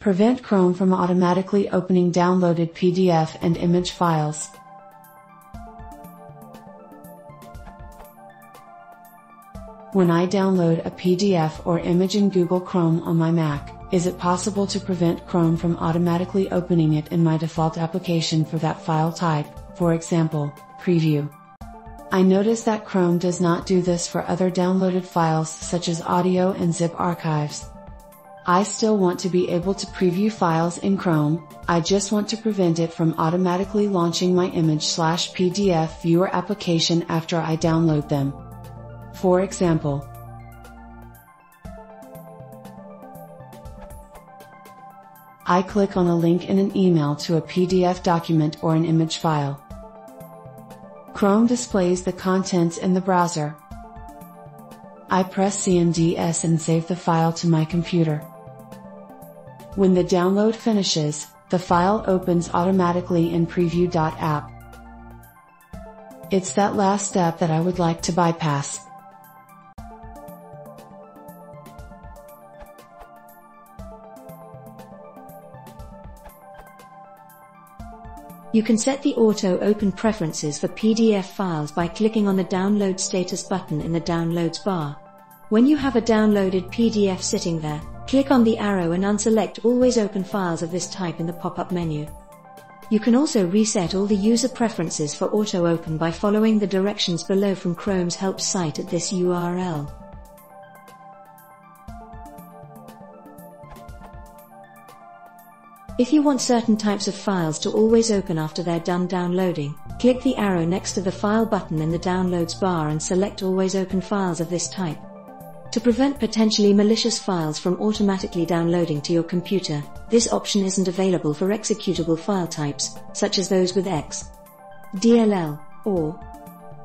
Prevent Chrome from automatically opening downloaded PDF and image files. When I download a PDF or image in Google Chrome on my Mac, is it possible to prevent Chrome from automatically opening it in my default application for that file type, for example, Preview? I notice that Chrome does not do this for other downloaded files such as audio and zip archives. I still want to be able to preview files in Chrome, I just want to prevent it from automatically launching my image slash PDF viewer application after I download them. For example, I click on a link in an email to a PDF document or an image file. Chrome displays the contents in the browser. I press CMDS and save the file to my computer. When the download finishes, the file opens automatically in Preview.app. It's that last step that I would like to bypass. You can set the auto-open preferences for PDF files by clicking on the Download Status button in the Downloads bar. When you have a downloaded PDF sitting there, click on the arrow and unselect Always Open Files of this type in the pop-up menu. You can also reset all the user preferences for auto-open by following the directions below from Chrome's help site at this URL. If you want certain types of files to always open after they're done downloading, click the arrow next to the File button in the Downloads bar and select Always Open Files of this type. To prevent potentially malicious files from automatically downloading to your computer, this option isn't available for executable file types, such as those with X, DLL, or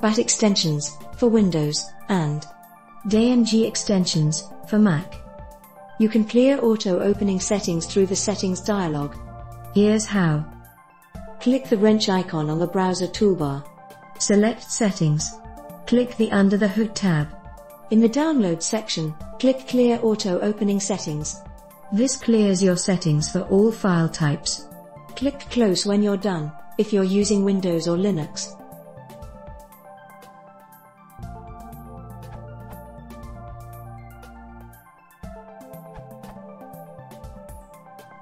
BAT extensions, for Windows, and DMG extensions, for Mac. You can clear auto-opening settings through the Settings dialog. Here's how. Click the wrench icon on the browser toolbar. Select Settings. Click the Under the Hood tab. In the Download section, click Clear Auto-Opening Settings. This clears your settings for all file types. Click Close when you're done, if you're using Windows or Linux.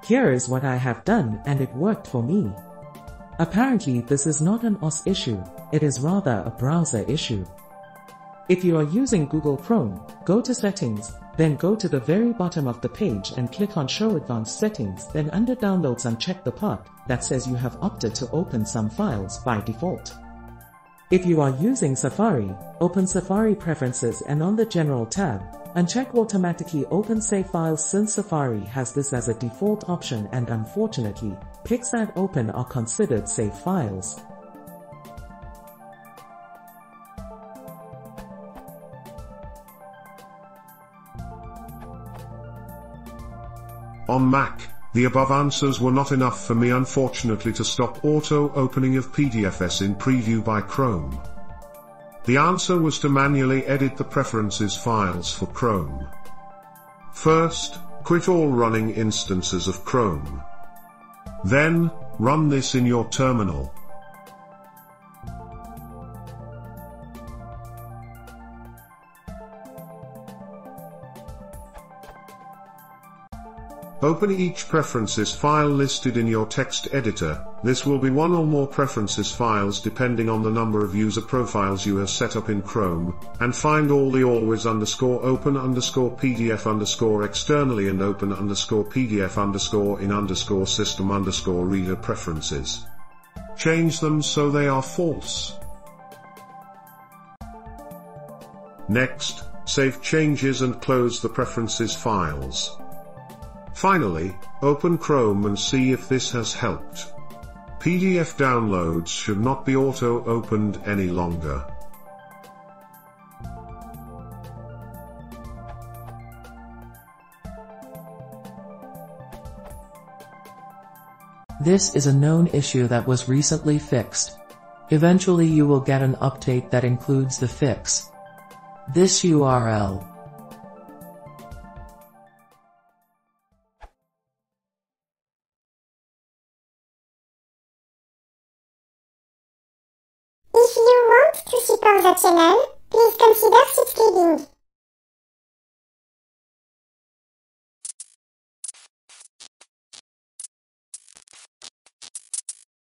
Here is what I have done and it worked for me. Apparently this is not an OS issue, it is rather a browser issue. If you are using Google Chrome, go to Settings, then go to the very bottom of the page and click on Show Advanced Settings, then under Downloads uncheck the part that says you have opted to open some files by default. If you are using Safari, open Safari Preferences and on the General tab, Uncheck automatically open save files since Safari has this as a default option and unfortunately, that open are considered save files. On Mac, the above answers were not enough for me unfortunately to stop auto-opening of PDFs in preview by Chrome. The answer was to manually edit the preferences files for Chrome. First, quit all running instances of Chrome. Then, run this in your terminal. Open each preferences file listed in your text editor, this will be one or more preferences files depending on the number of user profiles you have set up in Chrome, and find all the always underscore open underscore pdf underscore externally and open underscore pdf underscore in underscore system underscore reader preferences. Change them so they are false. Next, save changes and close the preferences files. Finally, open Chrome and see if this has helped. PDF downloads should not be auto-opened any longer. This is a known issue that was recently fixed. Eventually you will get an update that includes the fix. This URL please consider.